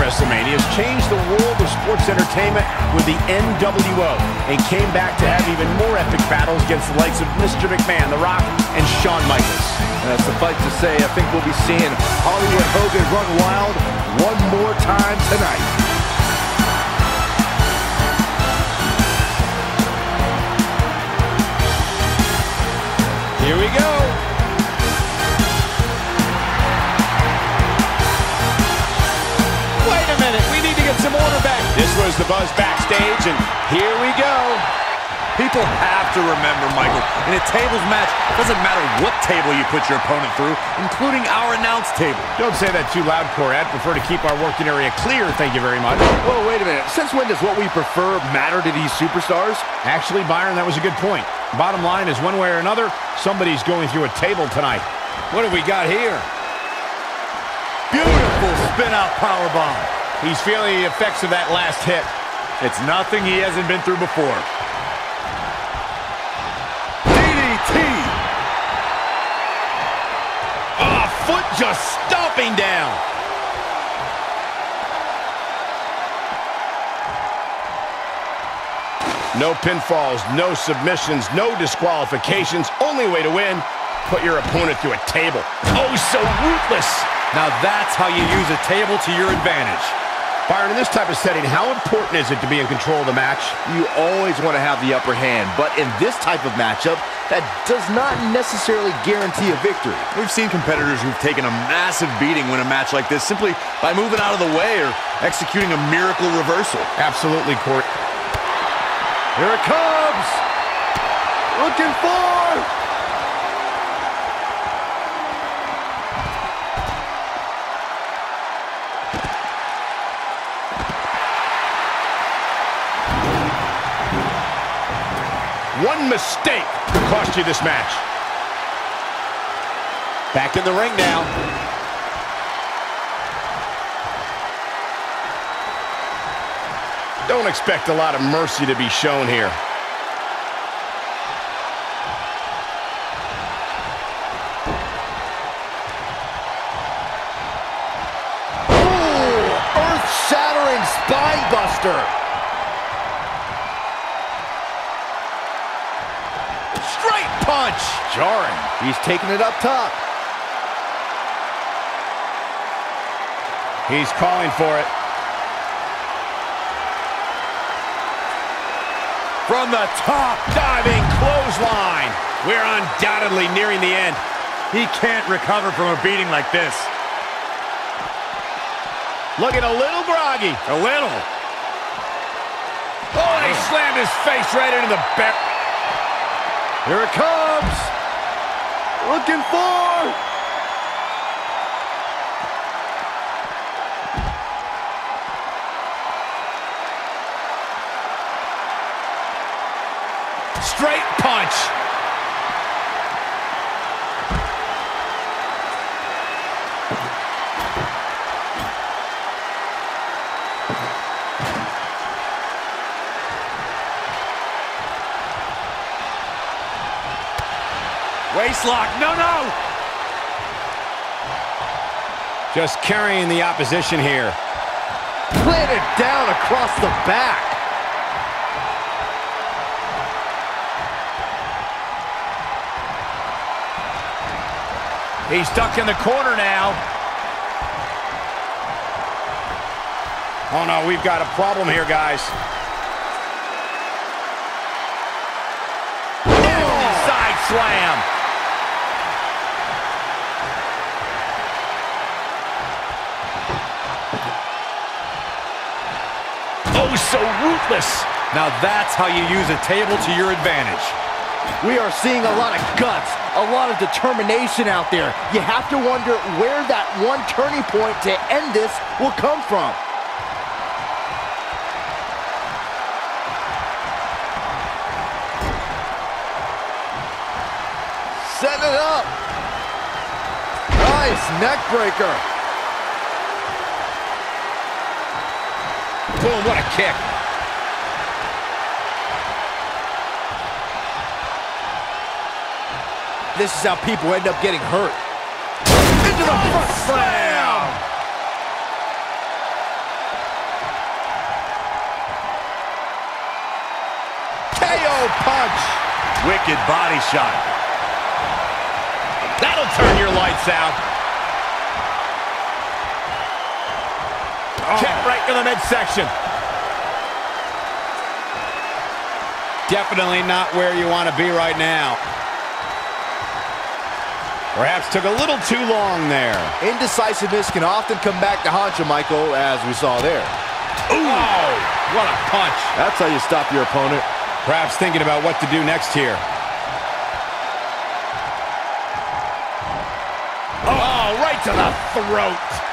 nine WrestleManias, changed the world of sports entertainment with the NWO, and came back to have even more epic battles against the likes of Mr. McMahon, The Rock, and Shawn Michaels. Uh, suffice to say, I think we'll be seeing Hollywood Hogan run wild one more time tonight. Here we go. The buzz backstage, and here we go. People have to remember, Michael, in a tables match, it doesn't matter what table you put your opponent through, including our announce table. Don't say that too loud, Corette. Prefer to keep our working area clear, thank you very much. Whoa, wait a minute. Since when does what we prefer matter to these superstars? Actually, Byron, that was a good point. Bottom line is one way or another, somebody's going through a table tonight. What have we got here? Beautiful spin-out powerbomb. He's feeling the effects of that last hit. It's nothing he hasn't been through before. DDT! Ah, foot just stomping down. No pinfalls, no submissions, no disqualifications. Only way to win, put your opponent through a table. Oh, so ruthless. Now that's how you use a table to your advantage. Byron, in this type of setting, how important is it to be in control of the match? You always want to have the upper hand, but in this type of matchup, that does not necessarily guarantee a victory. We've seen competitors who've taken a massive beating win a match like this simply by moving out of the way or executing a miracle reversal. Absolutely, Court. Here it comes! Looking for... One mistake could cost you this match. Back in the ring now. Don't expect a lot of mercy to be shown here. Ooh, earth-shattering spine He's taking it up top. He's calling for it. From the top, diving clothesline. We're undoubtedly nearing the end. He can't recover from a beating like this. Looking a little groggy. A little. Oh, and he slammed his face right into the bar. Here it comes. Looking for... Straight punch. Waistlock. No, no. Just carrying the opposition here. Planted down across the back. He's stuck in the corner now. Oh no, we've got a problem here, guys. So ruthless. Now that's how you use a table to your advantage. We are seeing a lot of guts, a lot of determination out there. You have to wonder where that one turning point to end this will come from. Set it up. Nice neck breaker. Boom, what a kick. This is how people end up getting hurt. Into the front slam! KO punch! Wicked body shot. That'll turn your lights out. Kick right to the midsection. Definitely not where you want to be right now. Perhaps took a little too long there. Indecisiveness can often come back to haunt you, Michael, as we saw there. Ooh, oh, what a punch. That's how you stop your opponent. Perhaps thinking about what to do next here. Oh, right to the throat.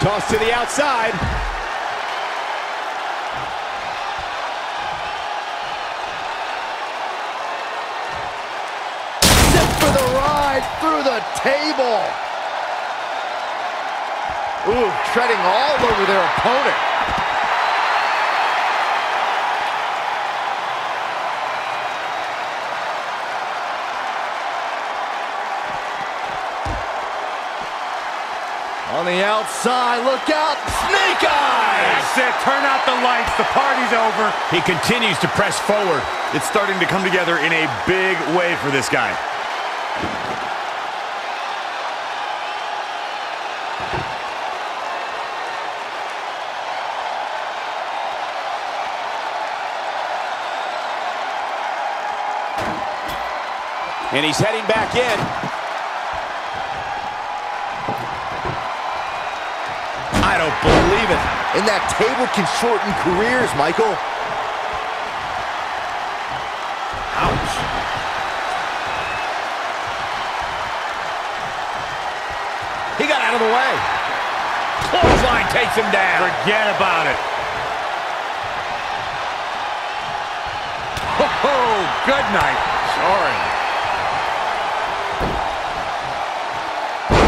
Toss to the outside. Sit for the ride through the table. Ooh, treading all over their opponent. On the outside, look out, snake eyes! That's it, turn out the lights, the party's over. He continues to press forward. It's starting to come together in a big way for this guy. And he's heading back in. I don't believe it. And that table can shorten careers, Michael. Ouch. He got out of the way. Clothesline takes him down. Forget about it. Oh, good night. Sorry.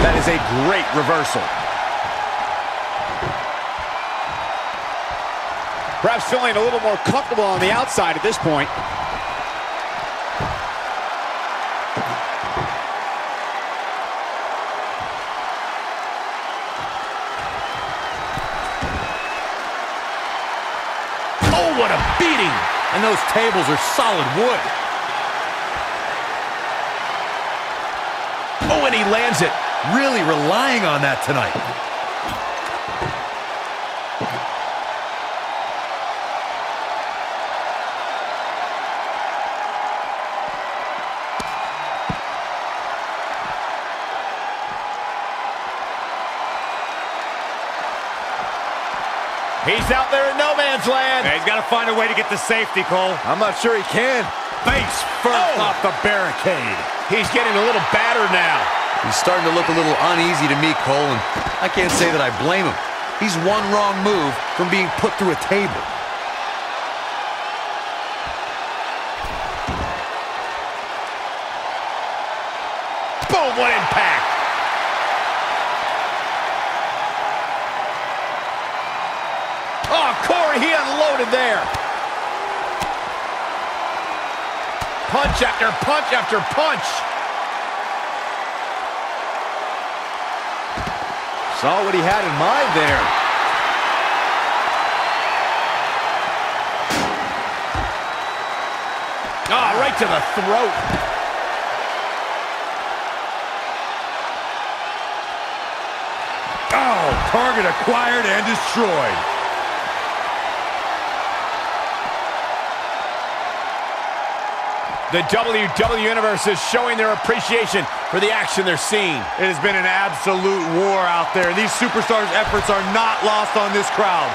That is a great reversal. Perhaps feeling a little more comfortable on the outside at this point. Oh, what a beating! And those tables are solid wood. Oh, and he lands it. Really relying on that tonight. He's out there in no man's land. he's got to find a way to get to safety, Cole. I'm not sure he can. Face first Oh. off the barricade. He's getting a little battered now. He's starting to look a little uneasy to me, Cole, and I can't say that I blame him. He's one wrong move from being put through a table. Boom, what impact. There. Punch after punch after punch. Saw what he had in mind there. Oh, right to the throat. Oh, target acquired and destroyed. The WWE Universe is showing their appreciation for the action they're seeing. It has been an absolute war out there. These superstars' efforts are not lost on this crowd.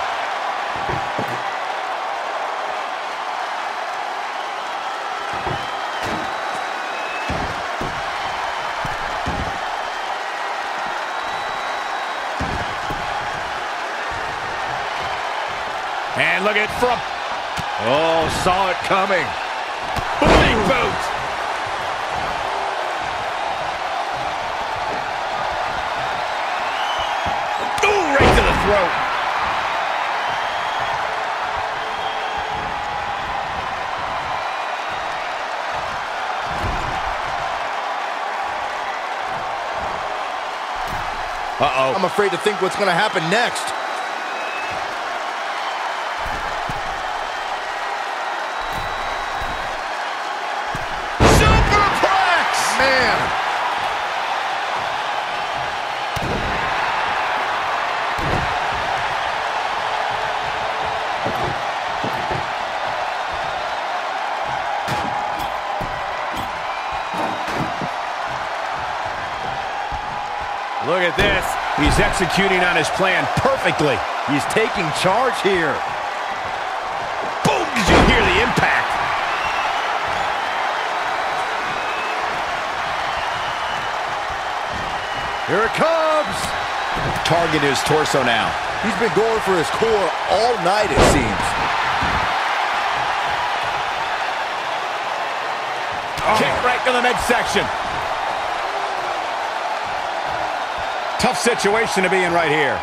And look at from. Oh, saw it coming. Big boot. Ooh, right to the throat. Uh-oh. I'm afraid to think what's going to happen next. Look at this. He's executing on his plan perfectly. He's taking charge here. Boom! Did you hear the impact? Here it comes. Target his torso now. He's been going for his core all night, it seems. Kick oh. right to the midsection. Tough situation to be in right here.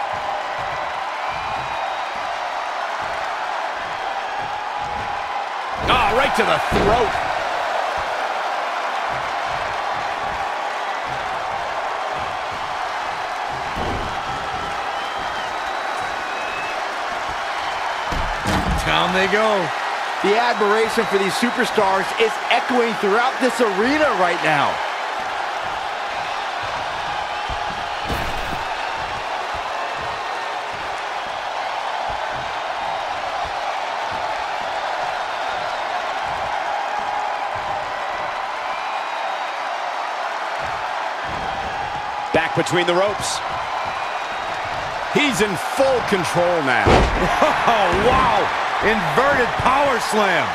Ah, right to the throat. Down they go. The admiration for these superstars is echoing throughout this arena right now. Back between the ropes. He's in full control now. Oh, wow. Inverted power slam.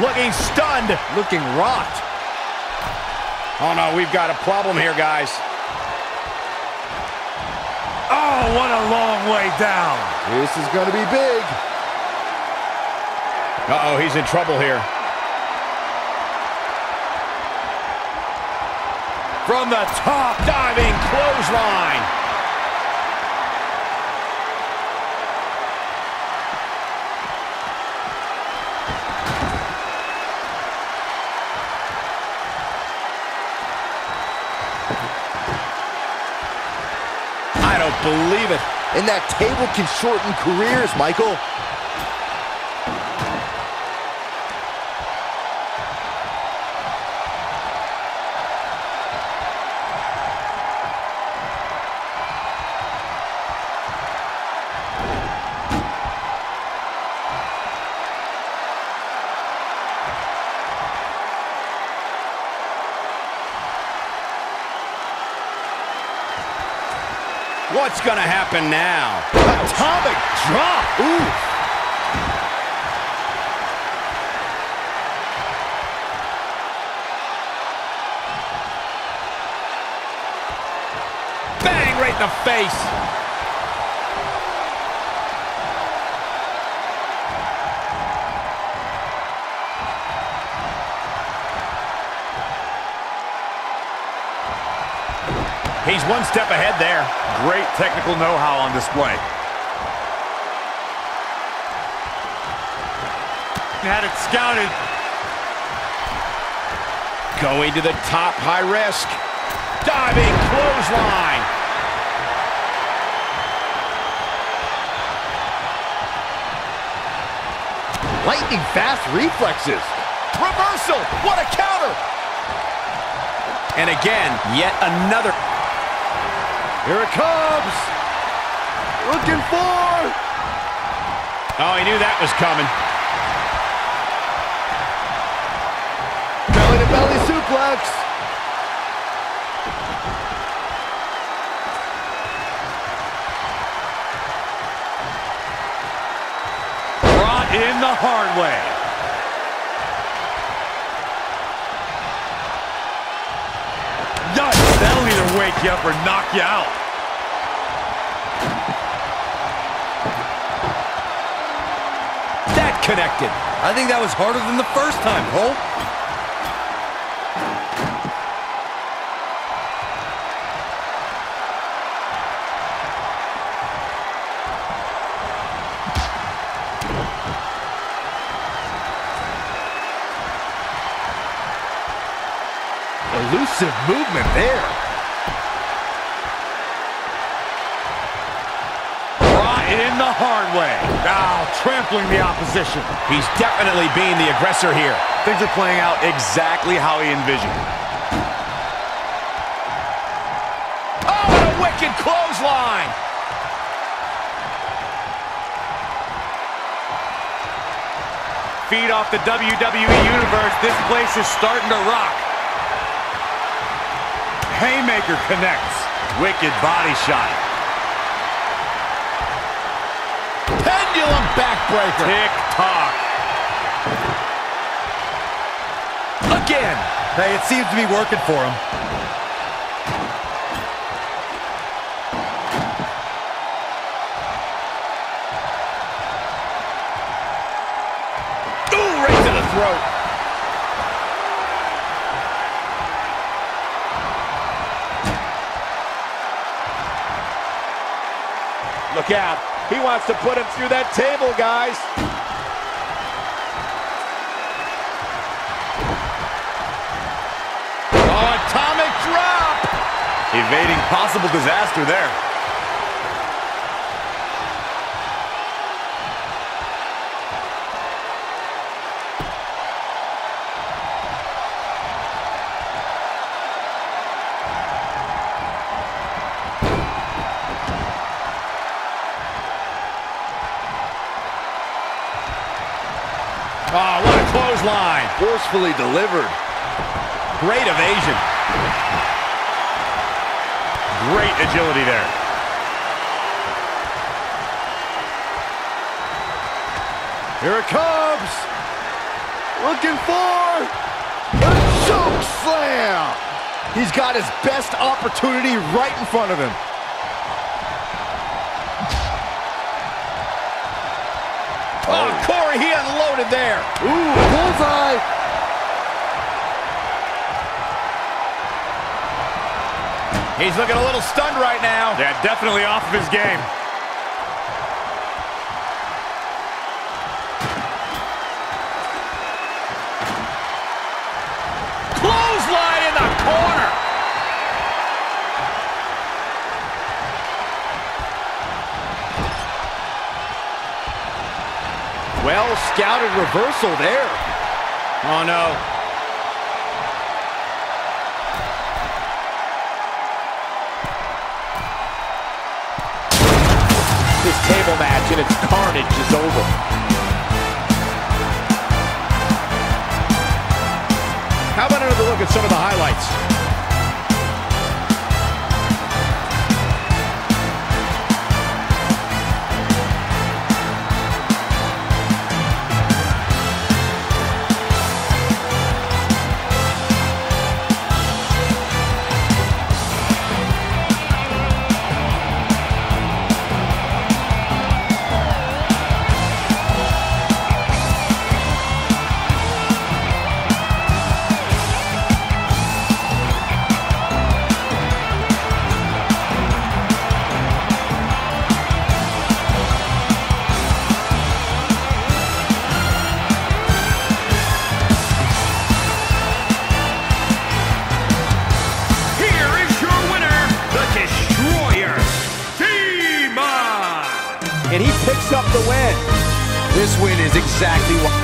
Looking stunned. Looking rocked. Oh no, we've got a problem here, guys. Oh, what a long way down. This is going to be big. Uh-oh, he's in trouble here. From the top, diving clothesline. Believe it. And that table can shorten careers, Michael. What's to happen now? Atomic drop. Ooh. Bang right in the face. He's one step ahead there. Great technical know-how on display. Had it scouted. Going to the top, high risk. Diving clothesline. Lightning fast reflexes. Reversal. What a counter. And again, yet another. Here it comes. Looking for. Oh, he knew that was coming. Belly to belly suplex. Brought in the hard way. Yikes. That'll either wake you up or knock you out. Connected. I think that was harder than the first time, Cole. Elusive movement there. Hard way. Now trampling the opposition. He's definitely being the aggressor here. Things are playing out exactly how he envisioned. Oh, what a wicked clothesline. Feed off the WWE Universe. This place is starting to rock. Haymaker connects. Wicked body shot. Pendulum backbreaker. Tick-tock. Again. Hey, it seems to be working for him. Ooh, right to the throat. Look out. He wants to put him through that table, guys. Oh, atomic drop. Evading possible disaster there. Clothesline. Forcefully delivered. Great evasion. Great agility there. Here it comes. Looking for a choke slam. He's got his best opportunity right in front of him. Corey, he unloaded there. Ooh, bullseye. He's looking a little stunned right now. Yeah, definitely off of his game. Well scouted reversal there. Oh, no. This table match and its carnage is over. How about another look at some of the highlights? This win is exactly what...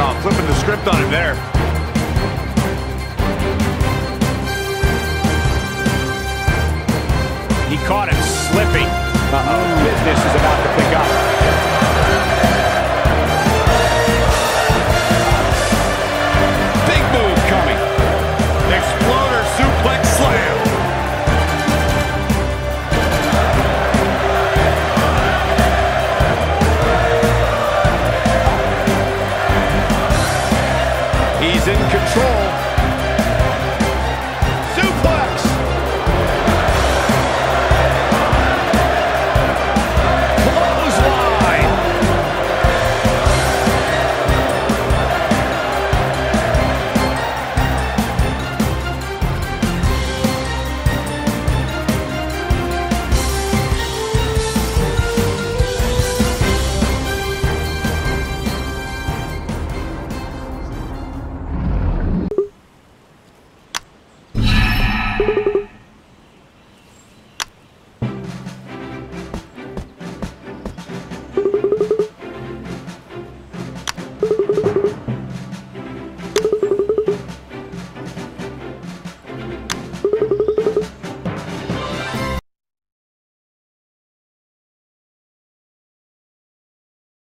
Oh, flipping the script on him there. He caught him slipping. Uh-oh, business is about to pick up.